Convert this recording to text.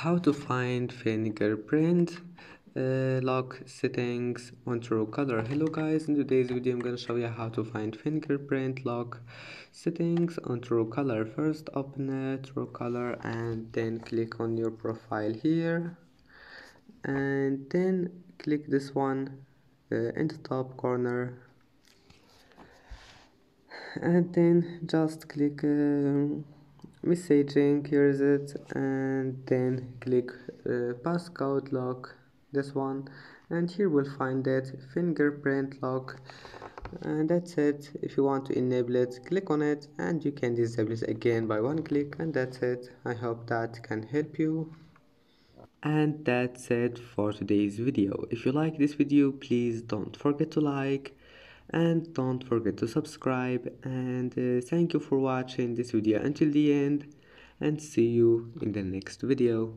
how to find fingerprint uh, lock settings on Truecaller hello guys. In today's video i'm going to show you how to find fingerprint lock settings on Truecaller first open uh, Truecaller and then click on your profile here. And then click this one uh, in the top corner. And then just click uh, messaging here is it and then click uh, passcode lock this one. And here we'll find that fingerprint lock. And that's it. If you want to enable it click on it and you can disable it again by one click. And that's it. I hope that can help you. And that's it for today's video. If you like this video please don't forget to like and don't forget to subscribe and uh, thank you for watching this video until the end and see you in the next video